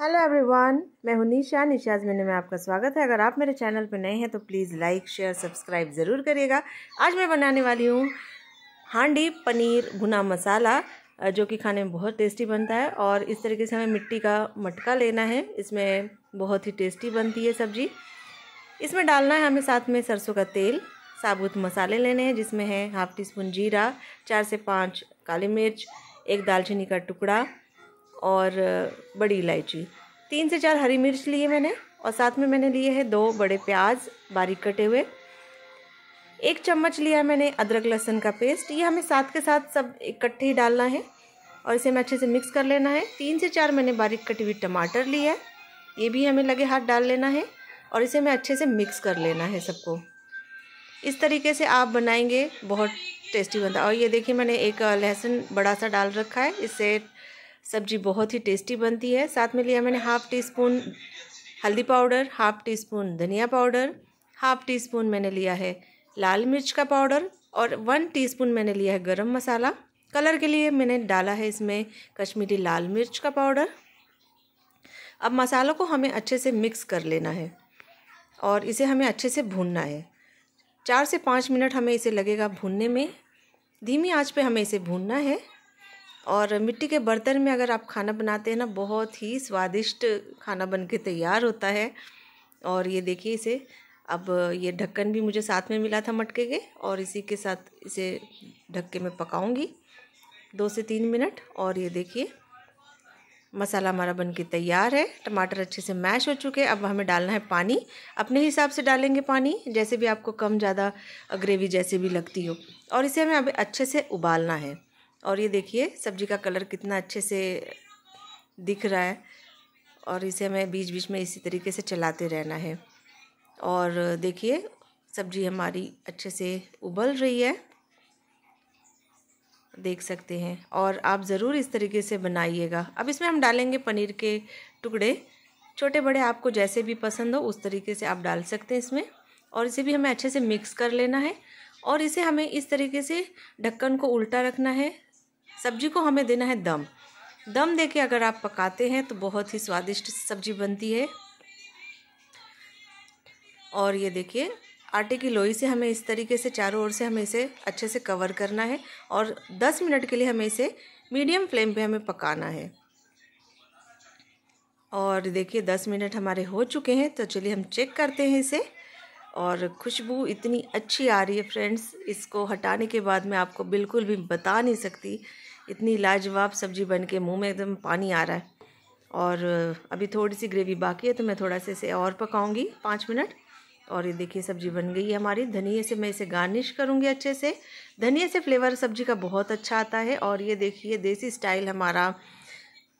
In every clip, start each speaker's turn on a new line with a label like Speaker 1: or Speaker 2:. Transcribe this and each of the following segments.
Speaker 1: Hello everyone मैं हूँ निशा। निशाज मैंने में आपका स्वागत है। अगर आप मेरे चैनल पर नए हैं तो प्लीज़ लाइक शेयर सब्सक्राइब ज़रूर करिएगा। आज मैं बनाने वाली हूँ हांडी पनीर भुना मसाला जो कि खाने में बहुत टेस्टी बनता है और इस तरीके से हमें मिट्टी का मटका लेना है। इसमें बहुत ही टेस्टी बनती है सब्ज़ी। इसमें डालना है हमें साथ में सरसों का तेल, साबुत मसाले लेने हैं, जिसमें है हाफ़ टी स्पून जीरा, चार से पाँच काली मिर्च, एक दालचीनी का टुकड़ा और बड़ी इलायची। तीन से चार हरी मिर्च लिए मैंने और साथ में मैंने लिए हैं दो बड़े प्याज बारीक कटे हुए। एक चम्मच लिया मैंने अदरक लहसुन का पेस्ट। ये हमें साथ के साथ सब इकट्ठे ही डालना है और इसे हमें अच्छे से मिक्स कर लेना है। तीन से चार मैंने बारीक कटी हुई टमाटर लिया है। ये भी हमें लगे हाथ डाल लेना है और इसे हमें अच्छे से मिक्स कर लेना है सबको। इस तरीके से आप बनाएँगे, बहुत टेस्टी बनता है। और ये देखिए मैंने एक लहसुन बड़ा सा डाल रखा है। इससे सब्ज़ी बहुत ही टेस्टी बनती है। साथ में लिया मैंने हाफ़ टी स्पून हल्दी पाउडर, हाफ़ टी स्पून धनिया पाउडर, हाफ़ टी स्पून मैंने लिया है लाल मिर्च का पाउडर और वन टीस्पून मैंने लिया है गरम मसाला। कलर के लिए मैंने डाला है इसमें कश्मीरी लाल मिर्च का पाउडर। अब मसालों को हमें अच्छे से मिक्स कर लेना है और इसे हमें अच्छे से भूनना है। चार से पाँच मिनट हमें इसे लगेगा भूनने में। धीमी आँच पे हमें इसे भूनना है। और मिट्टी के बर्तन में अगर आप खाना बनाते हैं ना, बहुत ही स्वादिष्ट खाना बन के तैयार होता है। और ये देखिए इसे, अब ये ढक्कन भी मुझे साथ में मिला था मटके के, और इसी के साथ इसे ढक्के में पकाऊँगी दो से तीन मिनट। और ये देखिए, मसाला हमारा बन के तैयार है। टमाटर अच्छे से मैश हो चुके हैं। अब हमें डालना है पानी। अपने हिसाब से डालेंगे पानी, जैसे भी आपको कम ज़्यादा ग्रेवी जैसे भी लगती हो। और इसे हमें अभी अच्छे से उबालना है। और ये देखिए, सब्ज़ी का कलर कितना अच्छे से दिख रहा है और इसे हमें बीच बीच में इसी तरीके से चलाते रहना है। और देखिए, सब्ज़ी हमारी अच्छे से उबल रही है। देख सकते हैं। और आप ज़रूर इस तरीके से बनाइएगा। अब इसमें हम डालेंगे पनीर के टुकड़े। छोटे बड़े आपको जैसे भी पसंद हो, उस तरीके से आप डाल सकते हैं इसमें। और इसे भी हमें अच्छे से मिक्स कर लेना है। और इसे हमें इस तरीके से ढक्कन को उल्टा रखना है। सब्ज़ी को हमें देना है दम। दम दे के अगर आप पकाते हैं तो बहुत ही स्वादिष्ट सब्ज़ी बनती है। और ये देखिए, आटे की लोई से हमें इस तरीके से, चारों ओर से हमें इसे अच्छे से कवर करना है और 10 मिनट के लिए हमें इसे मीडियम फ्लेम पे हमें पकाना है। और देखिए 10 मिनट हमारे हो चुके हैं तो चलिए हम चेक करते हैं इसे। और खुशबू इतनी अच्छी आ रही है फ्रेंड्स, इसको हटाने के बाद मैं आपको बिल्कुल भी बता नहीं सकती इतनी लाजवाब सब्ज़ी बन के मुँह में एकदम पानी आ रहा है। और अभी थोड़ी सी ग्रेवी बाकी है तो मैं थोड़ा सा इसे और पकाऊँगी पाँच मिनट। और ये देखिए, सब्ज़ी बन गई है हमारी। धनिए से मैं इसे गार्निश करूँगी अच्छे से। धनिए से फ्लेवर सब्ज़ी का बहुत अच्छा आता है। और ये देखिए, देसी स्टाइल हमारा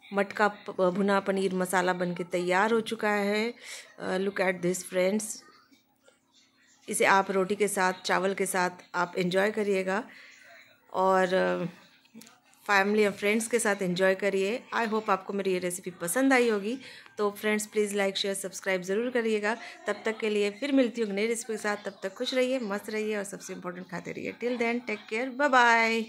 Speaker 1: मटका भुना पनीर मसाला बन के तैयार हो चुका है। लुक एट दिस फ्रेंड्स इसे आप रोटी के साथ, चावल के साथ आप इन्जॉय करिएगा। और फैमिली और फ्रेंड्स के साथ एंजॉय करिए। आई होप आपको मेरी ये रेसिपी पसंद आई होगी। तो friends please like share subscribe ज़रूर करिएगा। तब तक के लिए फिर मिलती हूँ नई रेसिपी के साथ। तब तक खुश रहिए, मस्त रहिए और सबसे इंपॉर्टेंट खाते रहिए। Till then take care bye bye